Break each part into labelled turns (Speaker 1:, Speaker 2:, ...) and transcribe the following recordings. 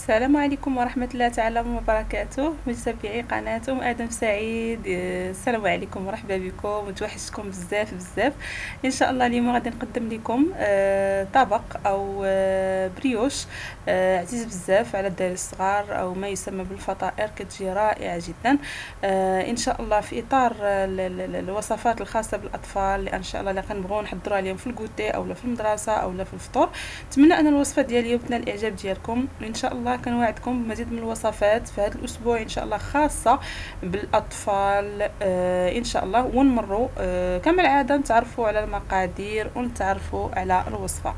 Speaker 1: السلام عليكم ورحمة الله تعالى وبركاته. متابعي قناة أم آدم سعيد. آه، السلام عليكم ورحبا بكم. متوحشتكم بزاف بزاف. إن شاء الله اليوم غادي نقدم لكم آه، طبق أو آه، بريوش عزيز بزاف على الدراري الصغار أو ما يسمى بالفطائر كتجي رائعة جدا. إن شاء الله في إطار الوصفات الخاصة بالأطفال إن شاء الله اللي كنبغيو نحضروا عليهم في الكوتي أو في المدرسة أو في الفطور. نتمنى أن الوصفة ديالي تنال الإعجاب ديالكم إن شاء الله كنوعدكم بمزيد من الوصفات في هذا الأسبوع إن شاء الله خاصة بالأطفال آه إن شاء الله ونمروا آه كما العادة نتعرفوا على المقادير ونتعرفوا على الوصفة.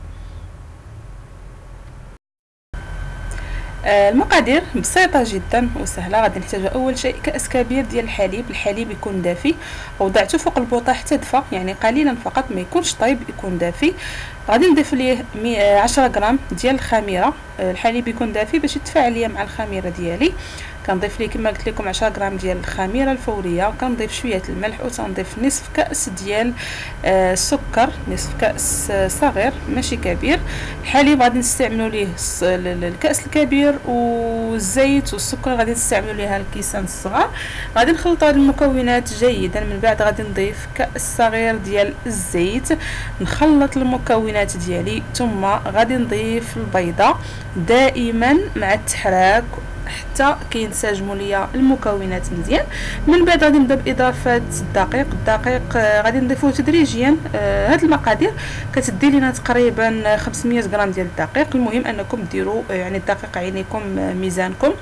Speaker 1: المقادير بسيطة جدا وسهلة. غادي نحتاجو أول شيء كأس كبير ديال الحليب. الحليب يكون دافي. وضعته فوق البوطة حتى دفى يعني قليلا فقط ما يكونش طيب يكون دافي. غادي نضيف ليه 10 غرام ديال الخميرة. آه، الحليب يكون دافي باش يتفاعل ليا مع الخميرة ديالي. كنضيف ليه كما قلت لكم 10 غرام ديال الخميرة الفورية وكنضيف شوية الملح وتنضيف نصف كأس ديال آه، السكر نصف كأس آه، صغير ماشي كبير. الحليب غادي نستعملوا ليه الكأس الكبير والزيت والسكر غادي نستعملوا ليها الكيسان الصغار. غادي نخلطوا هاد المكونات جيدا. من بعد غادي نضيف كأس صغير ديال الزيت. نخلط المكونات ديالي ثم غادي نضيف البيضة دائما مع التحراك. حتى كينسجموا ليا المكونات مزيان. من بعد غادي نبدأ بإضافة الدقيق. الدقيق آه، غادي نضيفوه تدريجيا آه هاد المقادير. كتدي لينا تقريبا 500 غرام ديال الدقيق. المهم أنكم ديروا آه، يعني الدقيق عينيكم ميزانكم.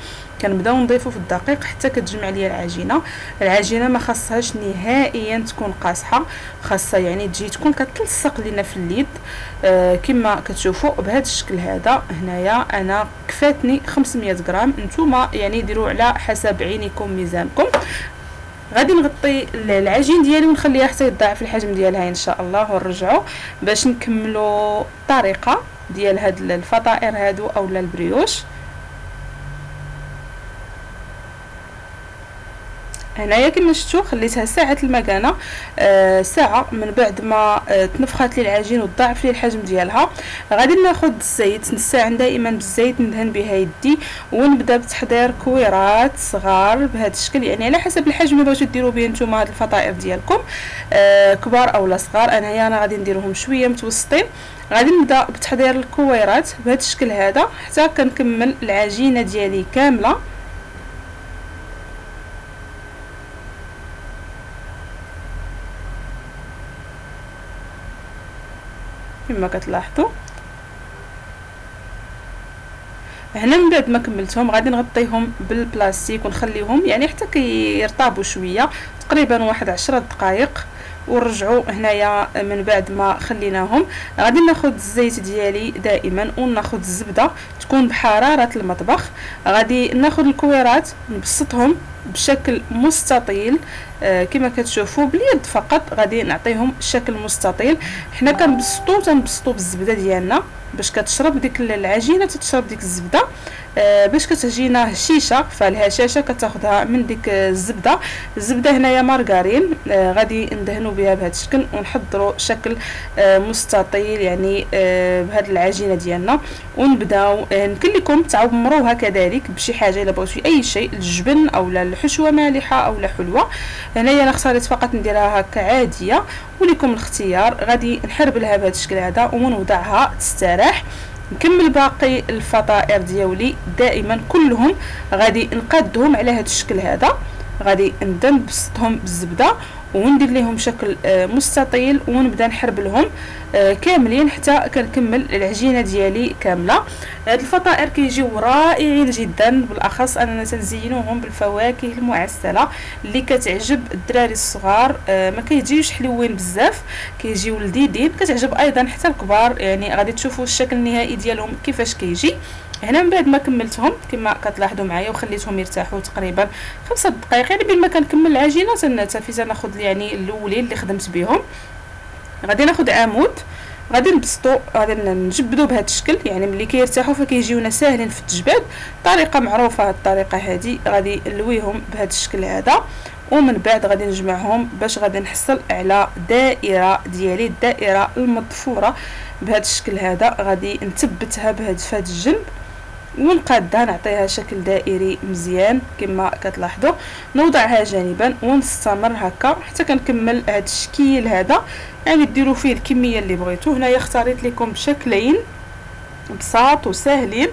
Speaker 1: كنبداو نضيفو في الدقيق حتى كتجمع ليا العجينة. العجينة ما خاصهاش نهائيا تكون قاصحة. خاصها يعني تجي تكون كتلصق لينا في اليد آه كما كتشوفوا بهذا الشكل هذا. هنايا أنا كفاتني 500 غرام. نتوما يعني ديروا على حسب عينيكم ميزانكم. غادي نغطي العجين ديالي ونخليها حتى يضاعف الحجم ديالها إن شاء الله ونرجعوا باش نكملوا الطريقة ديال هاد الفطائر هادو اولا البريوش. هنايا كما شفتوا خليتها ساعة المكانة آه ساعة من بعد ما آه تنفخات لي العجين وضاعف لي الحجم ديالها. غادي ناخذ الزيت نستعن دائما بالزيت ندهن بها يدي ونبدأ بتحضير كويرات صغار بهذا الشكل. يعني على حسب الحجم اللي بغيتو ديروا به نتوما هاد الفطائر ديالكم. آه كبار اولا صغار. أنايا أنا غادي نديرهم شوية متوسطين. غادي نبدأ بتحضير الكويرات بهذا الشكل هذا حتى كنكمل العجينة ديالي كاملة. كما كتلاحظوا. هنا من بعد ما كملتهم غادي نغطيهم بالبلاستيك ونخليهم يعني حتى كيرطابوا شوية تقريبا واحد عشرة دقائق ونرجعوا هنايا من بعد ما خليناهم. غادي ناخذ الزيت ديالي دائما وناخذ الزبدة تكون بحرارة المطبخ. غادي ناخذ الكويرات نبسطهم. بشكل مستطيل آه كما كتشوفوا باليد فقط غادي نعطيهم شكل مستطيل. حنا كنبسطو تنبسطو بالزبدة ديالنا باش كتشرب ديك العجينة تتشرب ديك الزبدة آه باش كتجينا هشيشه فالهشاشه كتاخذها من ديك الزبدة. الزبدة هنايا مارغارين آه غادي ندهنوا بها بهذا الشكل ونحضروا شكل آه مستطيل يعني آه بهذه العجينة ديالنا. ونبداو آه لكم تعمروها كذلك بشي حاجة إلا بغيتو أي شيء الجبن أو الحشوه مالحه أو حلوة هنايا أنا اختاريت فقط نديرها هكا عادية. ولكم الاختيار غادي نحربلها بهذا الشكل هذا ونوضعها تستراح نكمل باقي الفطائر ديالي دائما كلهم. غادي نقادهم على هذا الشكل هذا. غادي نبدأ نبسطهم بالزبدة وندير لهم شكل آه، مستطيل ونبدأ نحرب لهم آه، كاملين حتى كنكمل العجينة ديالي كاملة. هاد الفطائر كيجيو رائعين جدا بالأخص أننا تنزينوهم بالفواكه المعسلة اللي كتعجب الدراري الصغار آه، ما كيجيوش حلوين بزاف كيجيو لذيذين كتعجب أيضا حتى الكبار يعني غادي تشوفوا الشكل النهائي ديالهم كيفاش كيجي. هنا من بعد ما كملتهم كما كتلاحظوا معايا وخليتهم يرتاحوا تقريبا خمسة دقائق يعني بين ما كنكمل العجينة تنتفي تناخذ يعني الأولين اللي خدمت بهم غادي ناخذ عمود غادي نبسطو غادي نجبدو بهذا الشكل. يعني ملي كيرتاحوا فكيجيونا ساهلين في التجباد طريقة معروفة هاد الطريقة هذه غادي نلويهم بهذا الشكل هذا. ومن بعد غادي نجمعهم باش غادي نحصل على دائرة ديالي الدائرة المضفوره بهذا الشكل هذا. غادي نثبتها بهذا الجنب. ونقادها نعطيها شكل دائري مزيان كما كتلاحظوا. نوضعها جانبا ونستمر هكا حتى كنكمل هذا الشكل هذا. يعني ديروا فيه الكمية اللي بغيتو. هنايا اختاريت لكم شكلين بساط وسهلين.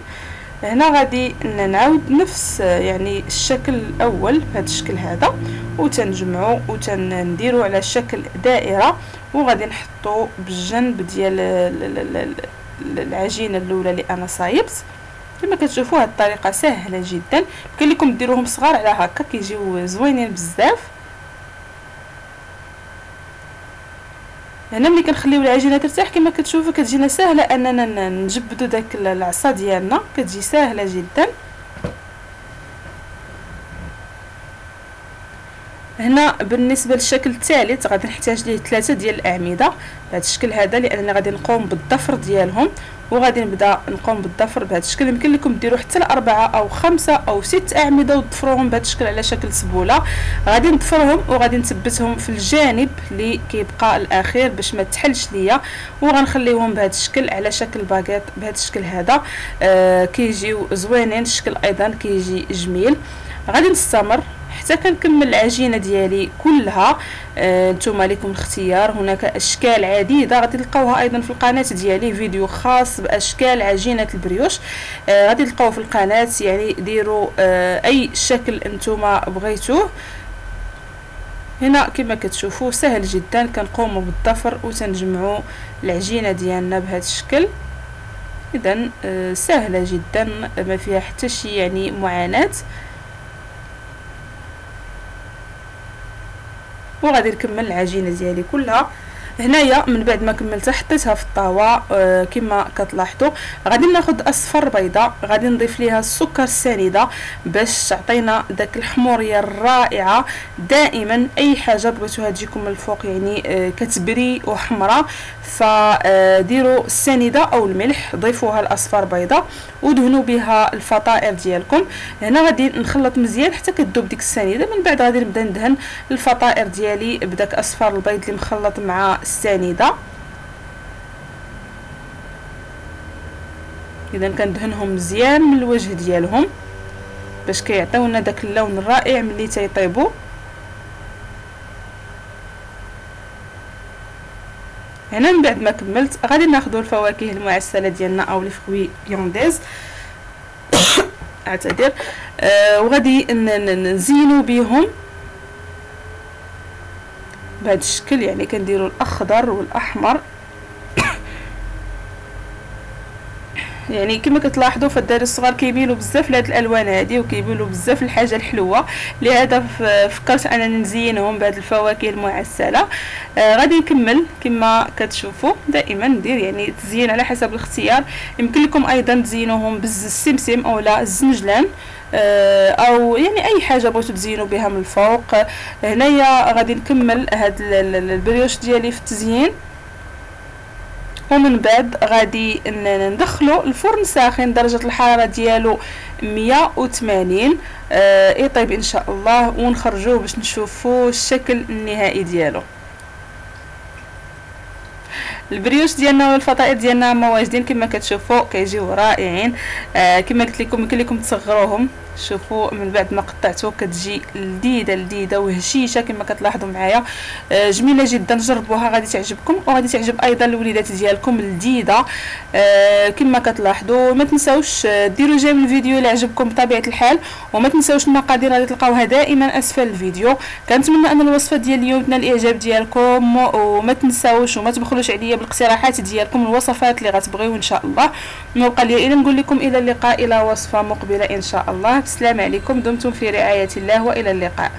Speaker 1: هنا غادي نعاود نفس يعني الشكل الأول بهذا الشكل هذا. وتنجمعوا وتنديروا على شكل دائرة. وغادي نحطوا بالجنب ديال العجينة الأولى اللي أنا صايبت كما كتشوفوا هذه الطريقة سهلة جدا. يمكن لكم ديروهم صغار على هكا كيجيو زوينين بزاف. هنا ملي كنخليو العجينة ترتاح كما كتشوفوا كتجينا سهلة أننا نجبدوا داك العصا ديالنا. كتجي سهلة جدا. هنا بالنسبة للشكل الثالث غادي نحتاج ليه ثلاثة ديال الأعمدة. بهذا الشكل هذا لأنني غادي نقوم بالضفر ديالهم. وغادي نبدا نقوم بالضفر بهذا الشكل. يمكن لكم ديروا حتى لأربعة أو خمسة أو ست أعمدة وتضفروهم بهذا الشكل على شكل سبولة. غادي نضفرهم وغادي نثبتهم في الجانب اللي كيبقى الأخير باش ما تحلش ليا. وغنخليهم بهذا الشكل على شكل باكيت بهذا الشكل هذا. آه كيجيو زوينين الشكل أيضا كيجي جميل. غادي نستمر. حتى كنكمل العجينة ديالي كلها. آه، نتوما لكم الاختيار. هناك أشكال عديدة. غادي تلقاوها أيضا في القناة ديالي. فيديو خاص بأشكال عجينة البريوش. آه، غادي تلقاوه في القناة. يعني ديروا آه، أي شكل أنتوما بغيتوه. هنا كما كتشوفوا سهل جدا. كنقوموا بالضفر وتنجمعوا العجينة ديالنا بهذا الشكل. اذا سهلة جدا. ما فيها حتى شي يعني معاناة. وغادي نكمل العجينة ديالي كلها. هنايا من بعد ما كملتها حطيتها في الطاوة آه كما كتلاحظوا. غادي ناخذ أصفر بيضة غادي نضيف ليها السكر السنيده باش تعطينا داك الحمورية الرائعة. دائما أي حاجة بغيتوها تجيكم من الفوق يعني آه كتبري وحمراء فديروا السنيده أو الملح ضيفوها الاصفر بيضة ودهنوا بها الفطائر ديالكم. هنا غادي نخلط مزيان حتى كتذوب ديك السنيده من بعد غادي نبدا ندهن الفطائر ديالي بداك أصفر البيض اللي مخلط مع السنيدة. اذا كندهنهم مزيان من الوجه ديالهم باش كيعطيونا داك اللون الرائع ملي تيطيبوا هنا من بعد ما كملت غادي ناخذوا الفواكه المعسلة ديالنا أو لي فروي بيونديز أعتذر. آه وغادي نزينوا بهم بهذا الشكل يعني كنديروا الأخضر والأحمر. يعني كما كتلاحظوا فالدراري الصغار كيميلوا بزاف لهاد الألوان هادي وكيميلوا بزاف الحاجة الحلوة. لهذا فكرت أنني نزينهم بهاد الفواكه المعسلة. آه غادي نكمل كما كتشوفوا. دائما ندير يعني تزيين على حسب الاختيار. يمكن لكم أيضا تزينوهم بالسمسم أو لا الزنجلان. آه أو يعني أي حاجة بغيتو تزينوا بها من الفوق هنايا غادي نكمل هاد البريوش ديالي في التزيين. ومن بعد غادي ندخلو الفرن ساخن درجة الحرارة ديالو 180 آه يطيب إن شاء الله ونخرجوه باش نشوفو الشكل النهائي ديالو. البريوش ديالنا والفطائر ديالنا هما واجدين كما كتشوفوا كيجيو رائعين. آه كما قلت لكم يمكن لكم تصغروهم شوفوا من بعد ما قطعته كتجي لذيذة لذيذة وهشيشة كما كتلاحظوا معايا. آه جميلة جدا جربوها غادي تعجبكم. وغادي تعجب أيضا الوليدات ديالكم لذيذه آه كما كتلاحظوا ما تنساوش آه، ديروا جيم الفيديو اللي عجبكم بطبيعة الحال. وما تنساوش المقادير غادي تلقاوها دائما أسفل الفيديو. كنتمنى أن الوصفه ديال اليوم تنال الإعجاب ديالكم. وما تنساوش وما تبخلوش عليا بالاقتراحات ديالكم الوصفات اللي غتبغيو إن شاء الله. ما لي الا نقول لكم إلى اللقاء إلى وصفة مقبلة إن شاء الله. السلام عليكم. دمتم في رعاية الله وإلى اللقاء.